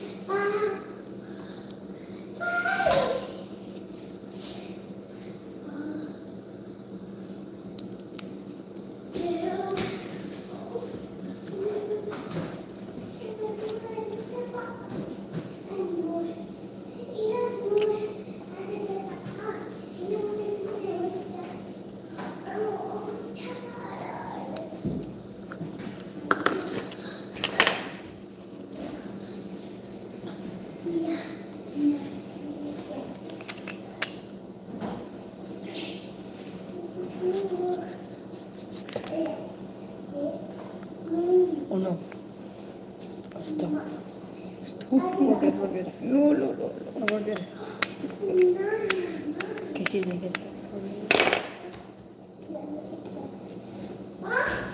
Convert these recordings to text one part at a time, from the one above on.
Oh no. Oh, stop. Stop. We're good, we're good. No, no, no, no. We're good. Okay, see, they can stop. Ready, Han?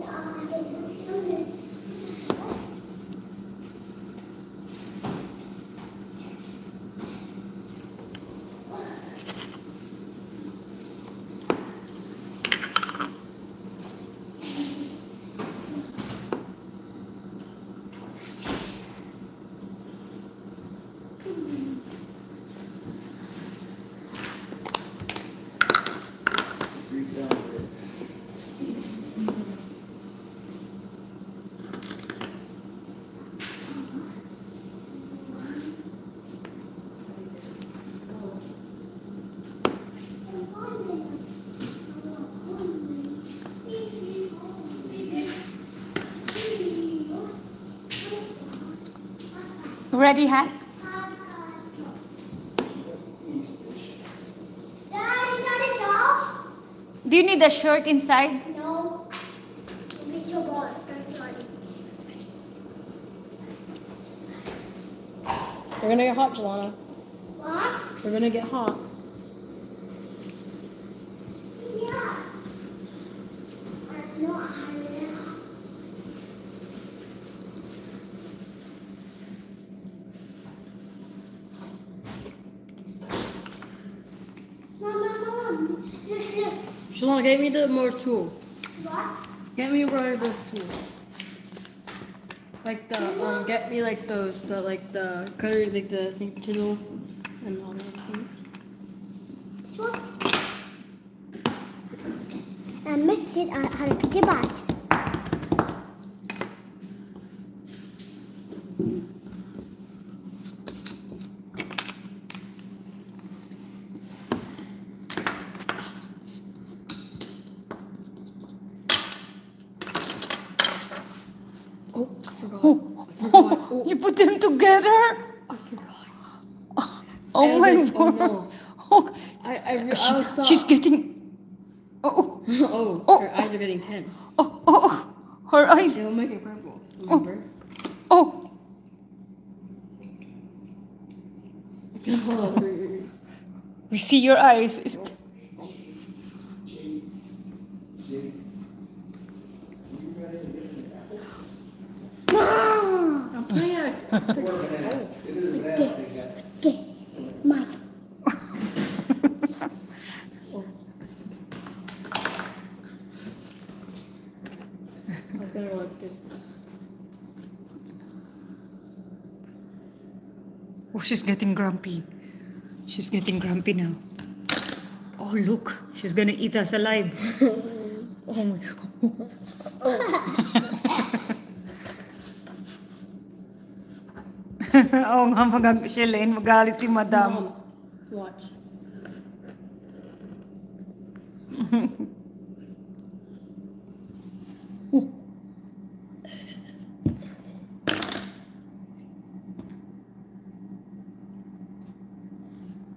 Daddy, turn it off. Do you need the shirt inside? No. It's your ball. I'm sorry. We're gonna get hot, Jilana. What? We're gonna get hot. Yeah. I'm not hungry. Mom, Shalom, give me the more tools. What? Get me one of those tools. Like the um, get me like those the like the cutter like the thing chisel and all those things. And mix it and how to pick it back. Forgot. Oh, I forgot. Oh, you put them together? Oh, I forgot. Oh I my like, oh word. no. Oh, I I, I she- was thought. she's getting. Oh, oh, oh, oh. her eyes are getting tense. oh, oh, oh. her eyes. Will make it purple. Remember? Oh, Oh. we see your eyes. It's- I'm playing. Get Oh, she's getting grumpy. She's getting grumpy now. Oh, look. She's gonna eat us alive. oh, my. Oo nga, mag Shalane, magalit si Madam. Watch.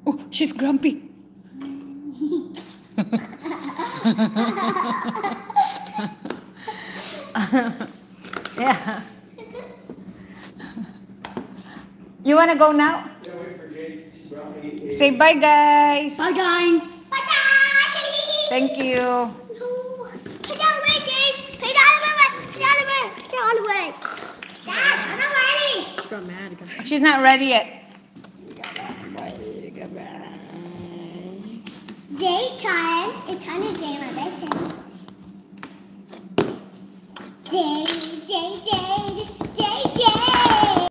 Oh, she's grumpy. yeah. You wanna go now? Say bye, guys. Bye, guys. Bye-bye. Thank you. No. Put down away, Jake. Put down away. Put down away. Put down away. Dad, I'm not ready. She got mad. She's not ready yet. Daytime. It's time to day my bedtime. Day, day, day.